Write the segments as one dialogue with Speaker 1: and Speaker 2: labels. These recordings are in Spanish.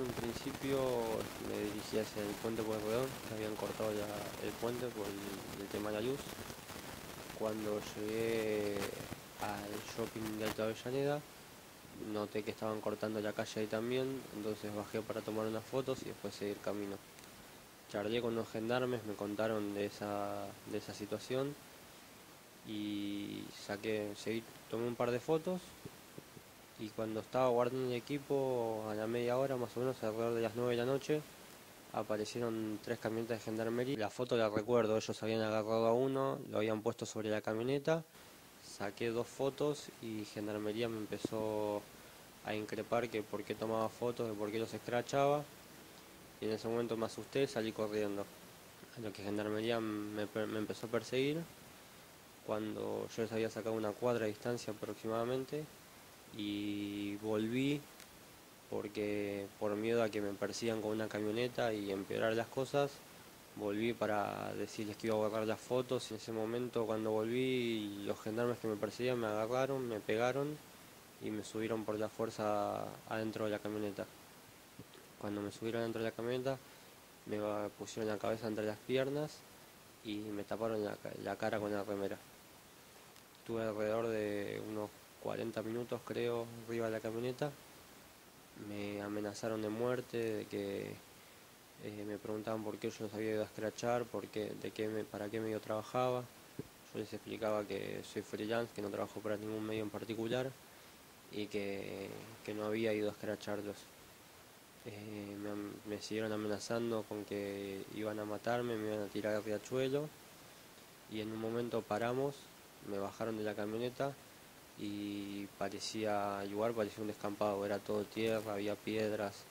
Speaker 1: principio me dirigí hacia el puente Pueyrredón, que habían cortado ya el puente por el, tema de la luz. Cuando llegué al shopping de Alta Avellaneda, noté que estaban cortando la calle ahí también, entonces bajé para tomar unas fotos y después seguir camino. Charlé con los gendarmes, me contaron de esa, de esa situación y saqué, tomé un par de fotos y cuando estaba guardando el equipo a la media hora más o menos alrededor de las 9 de la noche aparecieron tres camionetas de gendarmería. La foto la recuerdo, ellos habían agarrado a uno, lo habían puesto sobre la camioneta, saqué dos fotos y gendarmería me empezó a increpar que por qué tomaba fotos, de por qué los escrachaba y en ese momento me asusté, salí corriendo. A lo que gendarmería me, me empezó a perseguir cuando yo les había sacado una cuadra de distancia aproximadamente y volví porque por miedo a que me persigan con una camioneta y empeorar las cosas, volví para decirles que iba a guardar las fotos en ese momento cuando volví los gendarmes que me perseguían me agarraron, me pegaron y me subieron por la fuerza adentro de la camioneta. Cuando me subieron dentro de la camioneta me pusieron la cabeza entre las piernas y me taparon la, la cara con la remera. Tuve alrededor de unos 40 minutos creo arriba de la camioneta. Me amenazaron de muerte, de que eh, me preguntaban por qué yo los había ido a escrachar, por qué, de qué me, para qué medio trabajaba. Yo les explicaba que soy freelance, que no trabajo para ningún medio en particular y que, no había ido a escracharlos. Eh, me, me, siguieron amenazando con que iban a matarme, me iban a tirar al riachuelo y en un momento paramos, me bajaron de la camioneta y parecía, el lugar parecía un descampado, era todo tierra, había piedras,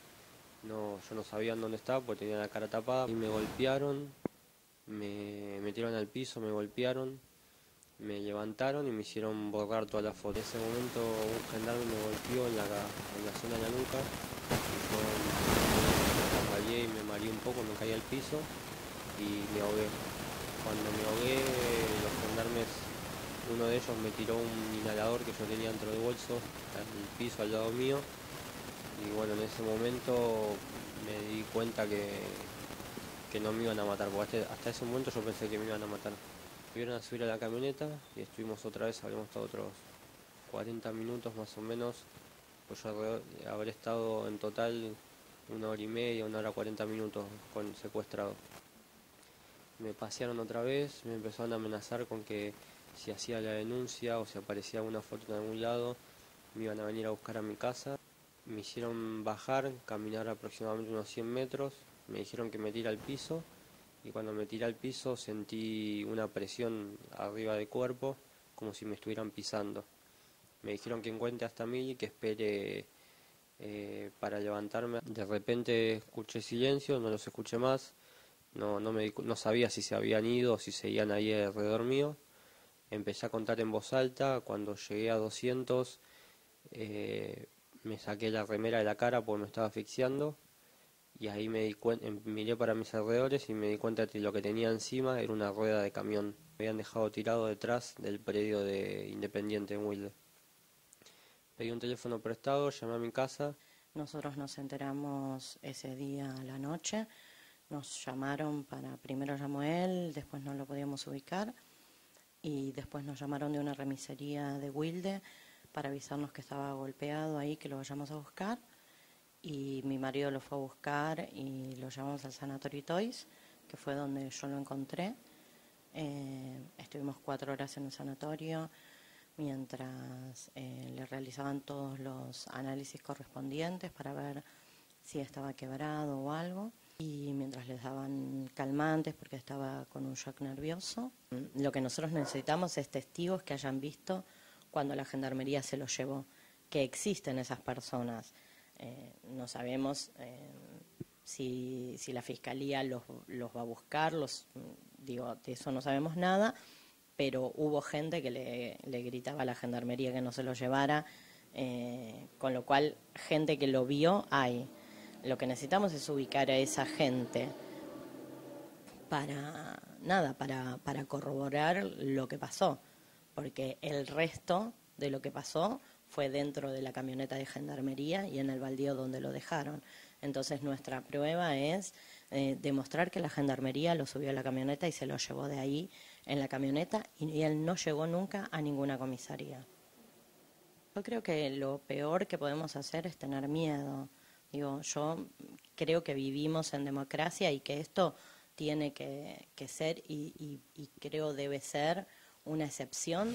Speaker 1: no, yo no sabía dónde estaba porque tenía la cara tapada y me golpearon, me metieron al piso, me golpearon, me levantaron y me hicieron borrar toda la foto. En ese momento un gendarme me golpeó en la, en la zona de la nuca y yo me y me mareé un poco, me caí al piso y me ahogué. Cuando me ahogué los gendarmes uno de ellos me tiró un inhalador que yo tenía dentro del bolso, al piso al lado mío. Y bueno, en ese momento me di cuenta que, que no me iban a matar, porque hasta, ese momento yo pensé que me iban a matar. Vieron a subir a la camioneta y estuvimos otra vez, habíamos estado otros 40 minutos más o menos, pues yo habré estado en total una hora y media, una hora 40 minutos con secuestrado. Me pasearon otra vez, me empezaron a amenazar con que si hacía la denuncia o si aparecía una foto en algún lado, me iban a venir a buscar a mi casa. Me hicieron bajar, caminar aproximadamente unos 100 metros, me dijeron que me tira al piso y cuando me tiré al piso sentí una presión arriba del cuerpo como si me estuvieran pisando. Me dijeron que encuentre hasta mí y que espere eh, para levantarme. De repente escuché silencio, no los escuché más, no, no, me, no sabía si se habían ido o si seguían ahí alrededor mío empecé a contar en voz alta, cuando llegué a 200 eh, me saqué la remera de la cara porque me estaba asfixiando y ahí me di em, miré para mis alrededores y me di cuenta que lo que tenía encima era una rueda de camión. Me habían dejado tirado detrás del predio de Independiente en Wilde. Pedí un teléfono prestado, llamé a mi casa.
Speaker 2: Nosotros nos enteramos ese día a la noche. Nos llamaron para, primero llamó él, después no lo podíamos ubicar y después nos llamaron de una remisería de Wilde para avisarnos que estaba golpeado ahí, que lo vayamos a buscar. Y mi marido lo fue a buscar y lo llevamos al Sanatorio Toys, que fue donde yo lo encontré. Eh, estuvimos cuatro horas en el sanatorio mientras eh, le realizaban todos los análisis correspondientes para ver si estaba quebrado o algo y mientras les daban calmantes porque estaba con un shock nervioso. Lo que nosotros necesitamos es testigos que hayan visto cuando la gendarmería se lo llevó, que existen esas personas. Eh, no sabemos eh, si, si, la fiscalía los, los, va a buscar, los, digo, de eso no sabemos nada, pero hubo gente que le, le gritaba a la gendarmería que no se lo llevara, eh, con lo cual gente que lo vio hay. Lo que necesitamos es ubicar a esa gente para nada, para, para corroborar lo que pasó, porque el resto de lo que pasó fue dentro de la camioneta de gendarmería y en el baldío donde lo dejaron. Entonces nuestra prueba es eh, demostrar que la gendarmería lo subió a la camioneta y se lo llevó de ahí en la camioneta y él no llegó nunca a ninguna comisaría. Yo creo que lo peor que podemos hacer es tener miedo. Digo, yo creo que vivimos en democracia y que esto tiene que, ser y creo debe ser una excepción.